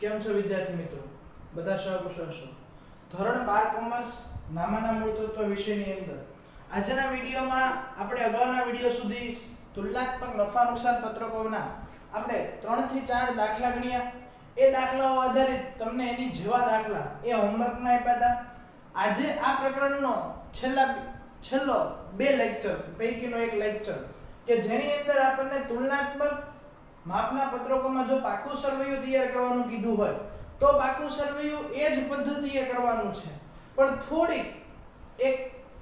કેમ છો વિદ્યાર્થી મિત્રો? બધા સહકુશળ છો ધોરણ બાર કોમર્સ નામાના મૂળ તત્વ વિષયની અંદર. આજના વિડીયોમાં આપણે અગાઉના વીડિયો સુધી તુલનાત્મક નફા નુકસાન પત્રકોના આપણે 3 થી ચાર દાખલા ગણ્યા. એ દાખલાઓ આધારિત તમને એની જેવા દાખલા એ હોમવર્કમાં આપ્યા હતા. આજે આ પ્રકરણનો છેલ્લા છેલ્લો બે લેક્ચર પૈકીનો એક લેક્ચર કે જેની અંદર આપણને તુલનાત્મક માપના પત્રકોમાં જો પાકું સરવૈયું તૈયાર કરવાનું કીધું હોય, તો પાકું સરવૈયું એ જ પદ્ધતિએ કરવાનું છે. પણ થોડીક એક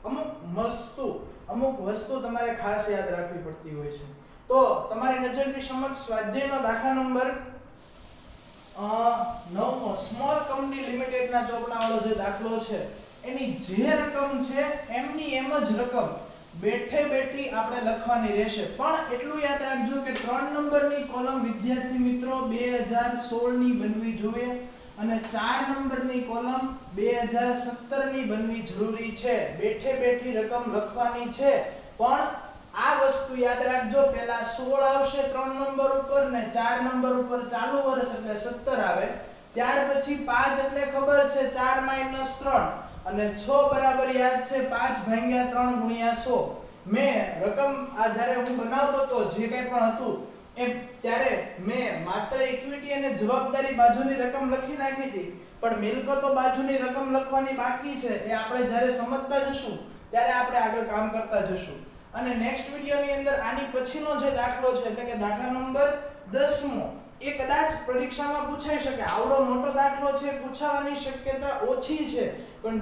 અમુક વસ્તુ અમુક વસ્તુ તમારે ખાસ યાદ રાખવી પડતી હોય છે. તો તમારી નજરની સમક્ષ સ્વાધ્યાયનો દાખલા નંબર નવમો સ્મોલ કંપની લિમિટેડના ચોપડાવાળો જે દાખલો છે, એની જે રકમ છે, એમની એમ જ રકમ બેઠે બેઠી આપણે લખવાની રહેશે. પણ એટલું યાદ રાખજો કે ત્રણ નંબરની કોલમ વિદ્યાર્થી મિત્રો બે હજાર સોળની બનવી જોઈએ અને ચાર નંબરની કોલમ બે હજાર સત્તરની બનવી જરૂરી છે. બેઠે બેઠી રકમ લખવાની છે. પણ આ વસ્તુ યાદ રાખજો, પહેલા સોળ આવશે ત્રણ નંબર ઉપર ને ચાર નંબર ઉપર ચાલુ વર્ષ એટલે 17 આવે. ત્યાર પછી પાંચ એટલે ખબર છે 4 3 અને 6 બરાબર યાદ છે 5 ભાગ્યા 3 ગુણ્યા 100 મેં રકમ, આ જ્યારે હું બનાવતો તો જે કંઈ પણ હતું એ ત્યારે મેં માત્ર ઇક્વિટી અને જવાબદારી બાજુની રકમ લખી નાખી હતી. પણ મિલકતો બાજુની રકમ લખવાની બાકી છે, એ આપણે જ્યારે સમજતા જશું, ત્યારે આપણે આગળ કામ કરતા જશું. અને નેક્સ્ટ વિડિયોની અંદર આની પછીનો જે દાખલો છે, એટલે કે દાખલા નંબર 10મો એ કદાચ પરીક્ષામાં પૂછાઈ શકે. આવડો મોટો દાખલો છે, પૂછાવાની શક્યતા ઓછી છે. પણ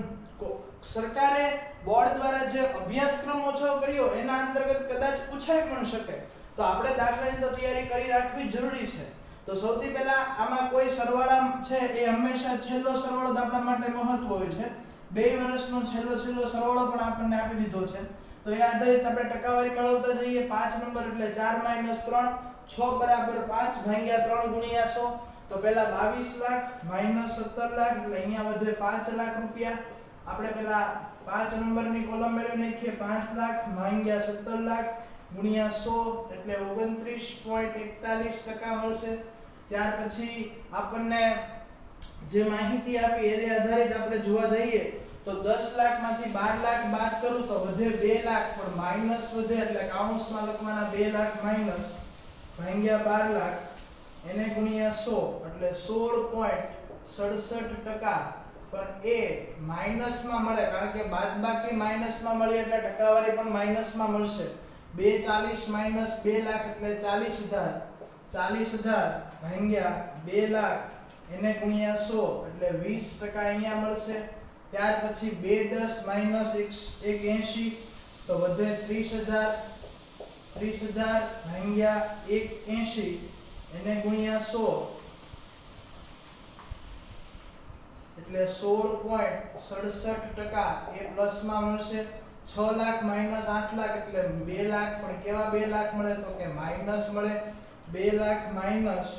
સરકારે બોર્ડ દ્વારા જે અભ્યાસક્રમ ઓછો કર્યો, એના અંતર્ગત કદાચ પૂછાઈ પણ શકે. તો આપણે દાખલાની તો તૈયારી કરી રાખવી જરૂરી છે. તો સૌથી પહેલા આમાં કોઈ સરવાળા છે, એ હંમેશા છેલ્લો સરવાળો આપણા માટે મહત્વ હોય છે. બે વર્ષનો છેલ્લો છેલ્લો સરવાળો પણ આપણને આપી દીધો છે. તો એ આધારિત આપણે ટકાવારી મેળવતા જઈએ. પાંચ નંબર એટલે 4 3 6 બરાબર 5 ભાગ્યા 3 ગુણ્યા 100 તો પહેલા 22 લાખ માઇનસ 17 લાખ, એટલે અહીંયા વધે 5 લાખ રૂપિયા. આપણે પહેલા 5 નંબરની કોલમ મેળવી નાખીએ. 5 લાખ ભાગ્યા 17 લાખ ગુણ્યા 100 એટલે 29.41% મળશે. ત્યાર પછી આપણને જે માહિતી આપી એને આધારિત આપણે જોવા જઈએ, તો 10 લાખમાંથી 12 લાખ બાદ કરું તો વધે 2 લાખ, પણ માઇનસ વધે એટલે કાઉન્સમાં લખવાના 2 લાખ માઇનસ ભાગ્યા બાર લાખ, એને ગુણ્યા સો, એટલે 16.67 ટકા. પણ એ માઇનસમાં મળે, કારણ કે બાદબાકી માઇનસમાં મળી, એટલે ટકાવારી પણ માઇનસમાં મળશે. બે ચાલીસ માઇનસ બે લાખ, એટલે ચાલીસ હજાર. ચાલીસ હજાર ભાગ્યા બે લાખ, એને ગુણ્યા સો, એટલે વીસ ટકા અહીંયા મળશે. ત્યાર પછી 2 10 માઇનસ 1 80 તો વધે 30000 30000 ભાગ્યા 1 80 એને ગુણ્યા સોળ. એટલે 16.67 ટકા એ પ્લસમાં મળશે. છ લાખ માઇનસ આઠ લાખ એટલે બે લાખ, પણ કેવા બે લાખ મળે? તો કે માઇનસ મળે. બે લાખ માઇનસ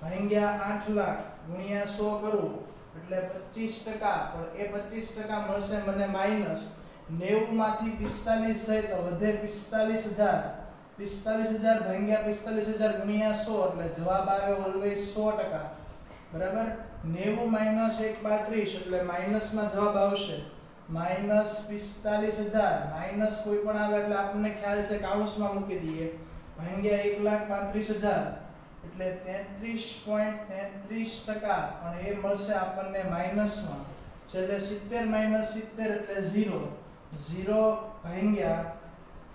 ભાગ્યા આઠ લાખ ગુણ્યા સો કરું. એટલે 25 ટકા, પણ એ 25 ટકા મળશે મને માઇનસ. 90 માંથી 45 જાય તો વધે 45000 45000 ભાગ્યા 45000 ગુણ્યા 100 એટલે જવાબ આવે ઓલવેઝ 100 ટકા. બરાબર? 90 માઇનસ 1 35 એટલે માઇનસમાં જવાબ આવશે. માઇનસ 45000 માઇનસ કોઈ પણ આવે એટલે આપણને ખ્યાલ છે કાઉન્સમાં મૂકી દઈએ. ભાગ્યા 135000 એટલે 33.33 ટકા, પણ એ મળશે આપણને માઈનસમાં છેલ્લે 70 માઇનસ 70 એટલે 0 0 ભાગ્યા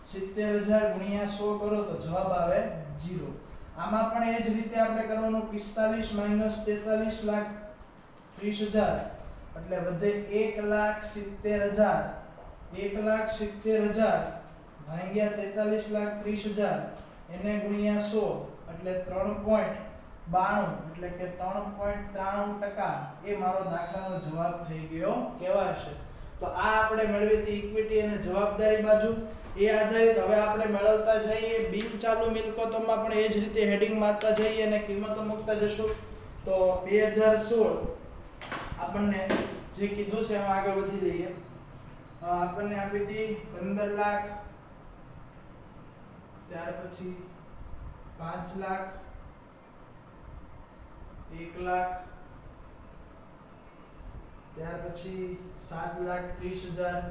70000 ગુણ્યા 100 કરો તો જવાબ આવે 0 આમાં પણ એ જ રીતે આપણે કરવાનું 45 માઇનસ 43 લાખ 30000 એટલે વધે 1 લાખ 70000 1 લાખ 70000 ભાગ્યા 43 લાખ 30000 એને ગુણ્યા 100 એટલે 3.92 એટલે કે 3.93 ટકા એ મારો દાખલાનો જવાબ થઈ ગયો કહેવાશે. તો આ આપણે મેળવી હતી ઇક્વિટી અને જવાબદારી બાજુ. એ આધારિત હવે આપણે મેળવતા જઈએ, બિન ચાલુ મિલકતોમાં પણ એ જ રીતે હેડિંગ મારતા જઈએ અને કિંમતો મૂકતા જશું. તો 2016 આપણને જે કીધું છે, એમાં આગળ વધી લઈએ. આપણને આપી હતી 15 લાખ, ત્યાર પછી પાંચ લાખ, એક લાખ, ત્યાર પછી સાત લાખ ત્રીસ હજાર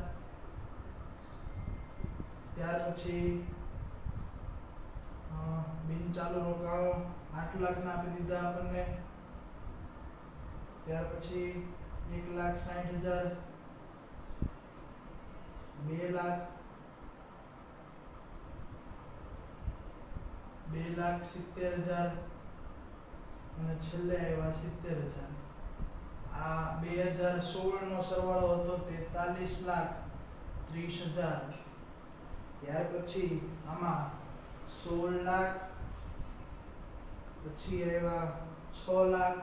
ત્યાર પછી બિન ચાલુ રોકાણો આઠ લાખના આપી દીધા આપણને. ત્યાર પછી એક લાખ સાઠ હજાર, બે લાખ બે લાખ સિત્તેર હજાર અને છેલ્લે આવ્યા સિત્તેર હજાર. આ બે હજાર સોળ નો સરવાળો હતો તેતાલીસ લાખ ત્રીસ હજાર. ત્યાર પછી આમાં સોળ લાખ, પછી આવ્યા છ લાખ,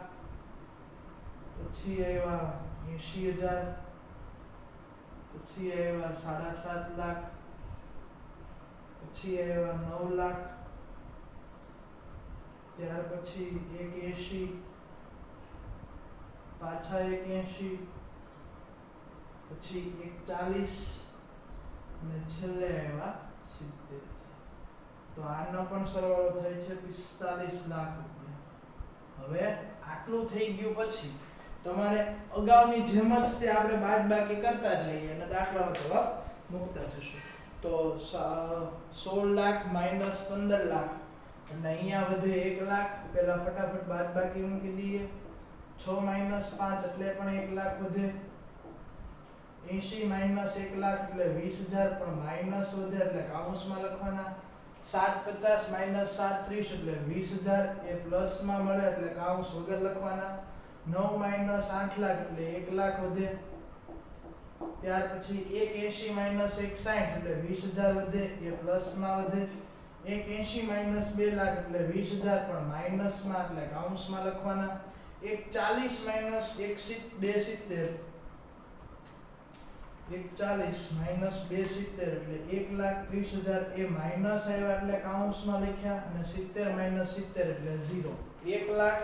પછી આવ્યા એંશી હજાર, પછી આવ્યા સાડા સાત લાખ, પછી આવ્યા નવ લાખ, ત્યાર પછી એક એંશી, પાછા એક એંશી, પછી એક ચાલીસ અને છેલ્લે આવ્યા સિત્તેર તો આનો પણ સરવાળો થાય છે પિસ્તાલીસ લાખ રૂપિયા. હવે આટલું થઈ ગયું પછી તમારે અગાઉની જેમ જ તે આપણે બાદ બાકી કરતા જઈએ અને દાખલામાં જવાબ મૂકતા જશું. તો સોળ લાખ માઇનસ પંદર લાખ. અને અહીંયા વધે એક લાખ પેલા ફટાફટ બાદ બાકી મૂકી દઈએ. છ માઇનસ પાંચ એટલે પણ એક લાખ વધે. એંશી માઇનસ એક લાખ એટલે વીસ હજાર, પણ માઇનસ વધે એટલે કાઉન્સમાં લખવાના. સાત પચાસ માઇનસ સાત ત્રીસ એટલે વીસ હજાર, એ પ્લસમાં મળે એટલે કાઉન્સ વગર લખવાના. નવ માઇનસ આઠ લાખ એટલે એક લાખ વધે. ત્યાર પછી એક એંશી માઇનસ એક સાઠ એટલે વીસ હજાર વધે, એ પ્લસમાં વધે. એક એંશી માઇનસ બે લાખ એટલે વીસ હજાર, પણ માઇનસમાં એટલે કાઉન્સમાં લખવાના. એક ચાલીસ માઇનસ એક બે સિત્તેર. એક ચાલીસ માઇનસ બે સિત્તેર એટલે એક લાખ ત્રીસ હજાર એ માઇનસ આવ્યા એટલે કાઉન્સમાં લખ્યા અને સિત્તેર માઇનસ સિત્તેર એટલે ઝીરો. એક લાખ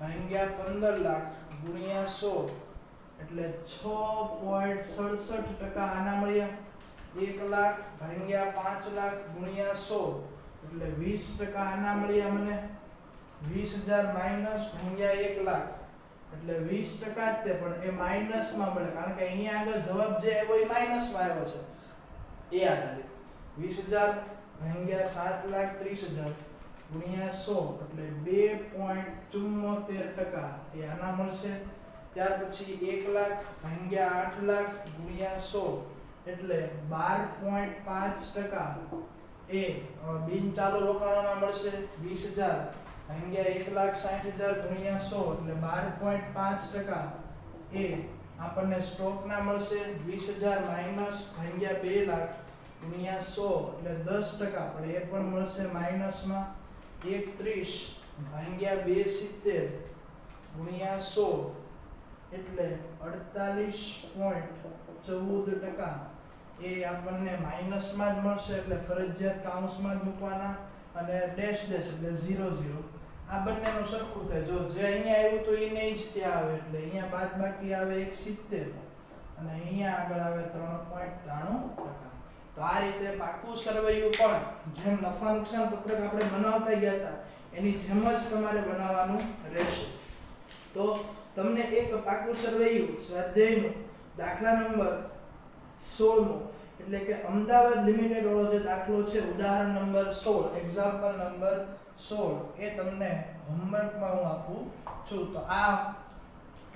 ભાગ્યા પંદર લાખ ગુણ્યા સો એટલે છ પોઈન્ટ સડસઠ ટકા આના મળ્યા. એક લાખ ભાગ્યા પાંચ લાખ ગુણ્યા સો એટલે વીસ ટકા આના મળ્યા મને. વીસ હજાર માઇનસ ભાગ્યા એક લાખ. એટલે વીસ ટકા જ તે, પણ એ માઇનસમાં મળે. કારણ કે અહીંયા આગળ જવાબ જે આવ્યો એ માઇનસમાં આવ્યો છે. એ આધારિત. વીસ હજાર ભાગ્યા સાત લાખ ત્રીસ હજાર ગુણ્યા સો એટલે બે પોઈન્ટ ચુમ્મોતેર ટકા એ આના મળશે. ત્યાર પછી એક લાખ ભાગ્યા આઠ લાખ ગુણ્યા સો એટલે બાર પોઈન્ટ પાંચ ટકા એ બિન ચાલુ રોકાણોના મળશે. વીસ હજાર ભાગ્યા એક લાખ સાઠ હજાર ગુણ્યા એટલે બાર પોઈન્ટ પાંચ ટકા એ આપણને સ્ટોકના મળશે. વીસ હજાર માઇનસ ભાગ્યા બે લાખ ગુણ્યા એટલે દસ ટકા એ પણ મળશે માઇનસમાં એકત્રીસ ભાગ્યા બે સિત્તેર ગુણ્યા એટલે અડતાલીસ પોઈન્ટ ચૌદ ટકા એ આપણને માઇનસમાં જ મળશે એટલે ફરજિયાત કાઉન્સમાં જ મૂકવાના અને ડેશ ડેશ એટલે ઝીરો ઝીરો આ બંનેનું સરખું થાય. જો જે અહીંયા આવ્યું તો એને જ ત્યાં આવે એટલે અહીંયા બાદ બાકી આવે એક સિત્તેર. અને અહીંયા આગળ આવે ત્રણ પોઈન્ટ ત્રાણું તો આ રીતે પાકું સરવૈયું પણ જેમ નફા નુકસાન પત્રક આપણે બનાવતા ગયા હતા, એની જેમ જ તમારે બનાવવાનું રહેશે. તો તમને એક પાકું સરવૈયું, સ્વાધ્યાયનું, દાખલા નંબર સોળમો એટલે કે અમદાવાદ લિમિટેડ વાળો જે દાખલો છે, ઉદાહરણ નંબર સોળ એક્ઝામ્પલ નંબર સોળ એ તમને હોમવર્કમાં હું આપું છું. તો આ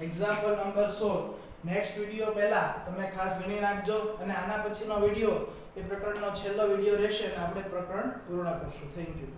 એક્ઝામ્પલ નંબર સોળ. નેક્સ્ટ વીડિયો પહેલા તમે ખાસ ગણી નાખજો અને આના પછીનો વીડિયો એ પ્રકરણનો છેલ્લો વીડિયો રહેશે અને આપણે પ્રકરણ પૂર્ણ કરશું. Thank you